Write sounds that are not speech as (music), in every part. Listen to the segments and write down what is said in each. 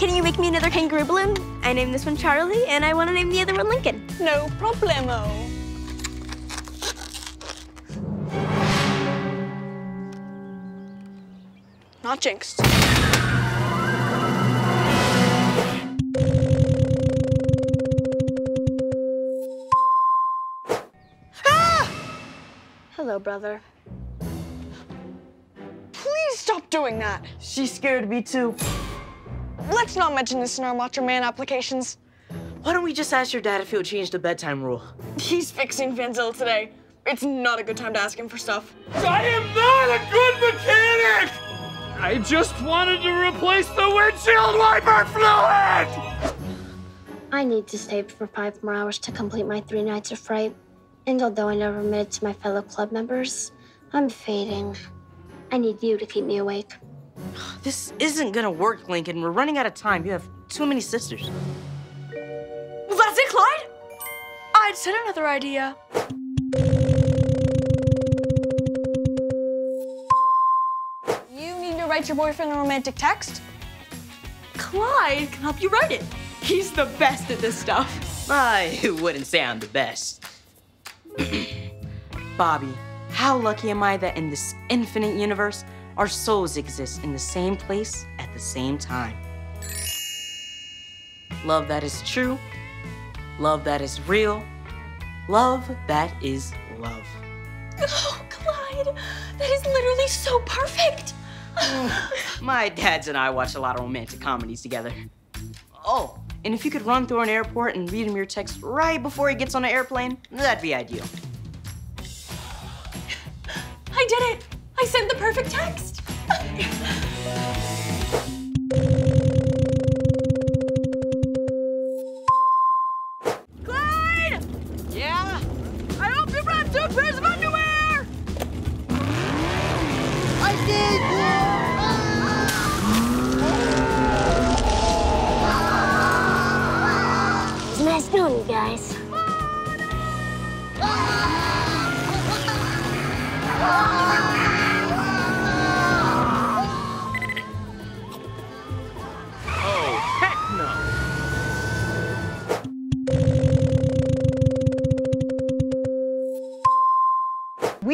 can you make me another kangaroo balloon? I named this one Charlie, and I want to name the other one Lincoln. No problemo. Not jinxed. Ah! Hello, brother. Please stop doing that. She scared me too. Let's not mention this in our Macho Man applications. Why don't we just ask your dad if he'll change the bedtime rule? He's fixing Vanzilla today. It's not a good time to ask him for stuff. I am not a good mechanic! I just wanted to replace the windshield wiper fluid! I need to stay for five more hours to complete my three nights of fright. And although I never admitted to my fellow club members, I'm fading. I need you to keep me awake. (sighs) This isn't gonna work, Lincoln. We're running out of time. You have too many sisters. Well, that's it, Clyde. I just had another idea. You need to write your boyfriend a romantic text? Clyde can help you write it. He's the best at this stuff. I wouldn't say I'm the best. (clears throat) Bobby, how lucky am I that in this infinite universe, our souls exist in the same place at the same time? Love that is true, love that is real, love that is love. Oh, Clyde, that is literally so perfect. (sighs) My dads and I watch a lot of romantic comedies together. Oh, and if you could run through an airport and read him your text right before he gets on an airplane, that'd be ideal. I did it. I sent the perfect text. Clyde! Yeah? I hope you brought two pairs of underwear! I did! It's nice knowing you guys.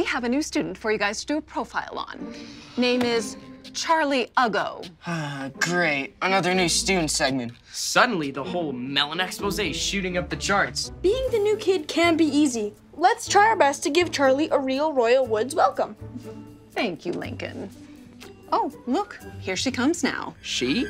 Have a new student for you guys to do a profile on. Name is Charlie Uggo. Ah, great. Another new student segment. Suddenly, the whole melon expose is shooting up the charts. Being the new kid can be easy. Let's try our best to give Charlie a real Royal Woods welcome. Thank you, Lincoln. Oh, look, here she comes now. She?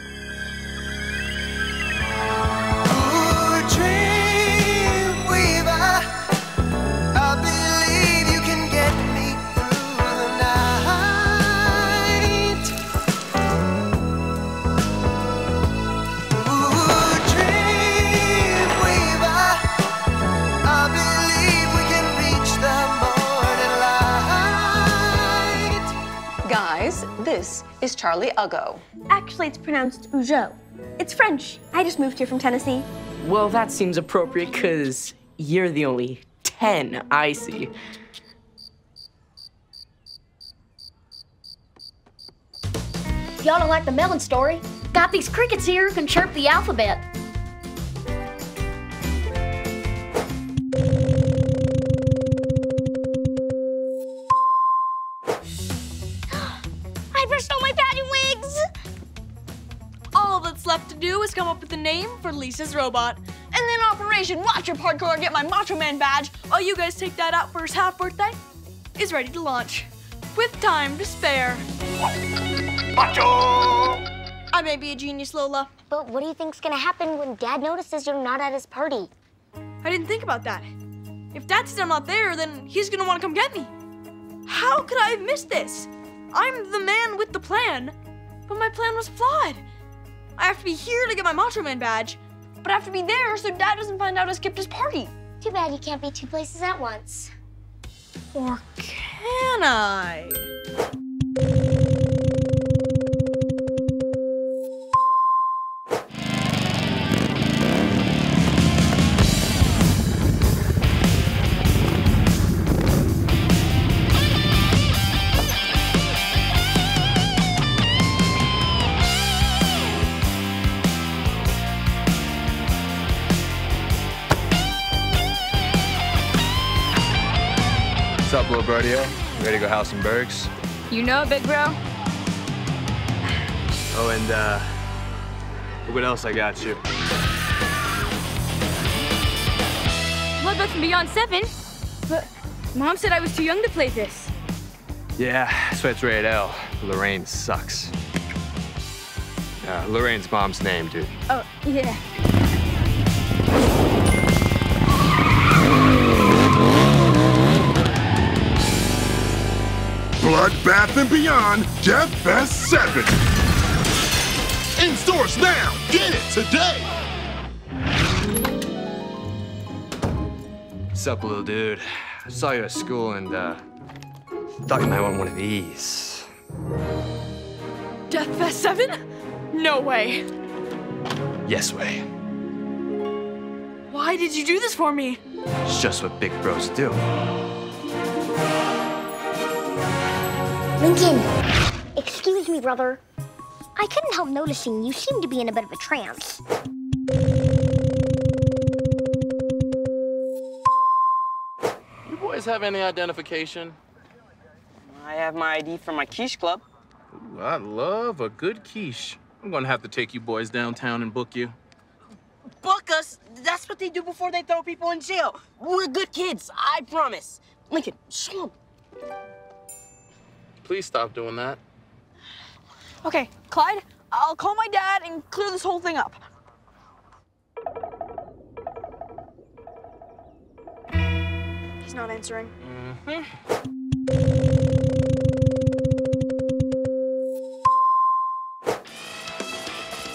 Is Charlie Ugo. Actually, it's pronounced Ujo. It's French. I just moved here from Tennessee. Well, that seems appropriate because you're the only 10 I see. Y'all don't like the melon story? Got these crickets here who can chirp the alphabet. For Lisa's robot. And then Operation Watch Your Parkour get my Macho Man badge while you guys take that out for his half birthday is ready to launch. With time to spare. Macho! I may be a genius, Lola. But what do you think's gonna happen when Dad notices you're not at his party? I didn't think about that. If Dad says I'm not there, then he's gonna wanna come get me. How could I have missed this? I'm the man with the plan, but my plan was flawed. I have to be here to get my Macho Man badge, but I have to be there so Dad doesn't find out I skipped his party. Too bad you can't be two places at once. Or can I? Up, little birdio? Ready to go house some bergs? You know, it, big bro. Oh, and uh, look what else I got you. Bloodbath and Beyond 7? But Mom said I was too young to play this. Yeah, that's why it's rated L. Lorraine sucks. Uh, Lorraine's mom's name, dude. Oh, yeah. Bloodbath and Beyond Death Fest 7. In stores now. Get it today. What's up, little dude? I saw you at school and uh, thought you might want one of these. Death Fest 7? No way. Yes way. Why did you do this for me? It's just what big bros do. Lincoln! Excuse me, brother. I couldn't help noticing you seem to be in a bit of a trance. You boys have any identification? I have my ID from my quiche club. Ooh, I love a good quiche. I'm gonna have to take you boys downtown and book you. Book us? That's what they do before they throw people in jail. We're good kids, I promise. Lincoln, show 'em. Please stop doing that. Okay, Clyde, I'll call my dad and clear this whole thing up. He's not answering. Hmm.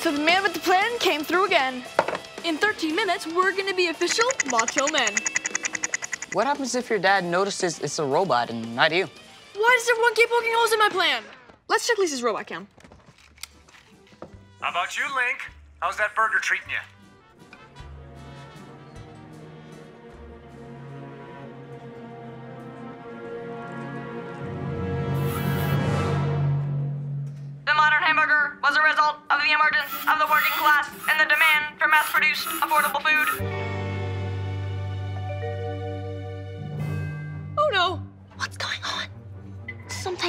So the man with the plan came through again. In 13 minutes, we're gonna be official Macho Men. What happens if your dad notices it's a robot and not you? Why does everyone keep poking holes in my plan? Let's check Lisa's robot cam. How about you, Link? How's that burger treating you? The modern hamburger was a result of the emergence of the working class and the demand for mass-produced, affordable food.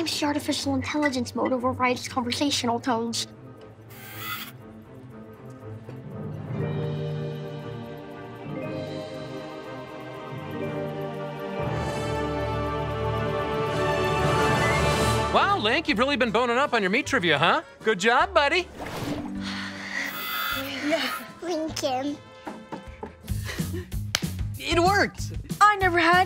Sometimes the artificial intelligence mode overrides conversational tones. Wow, Link, you've really been boning up on your meat trivia, huh? Good job, buddy. Lincoln. It worked. I never had